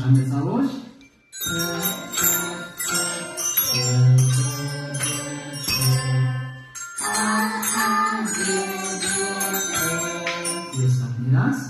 Sande całość. Jest ostatni raz.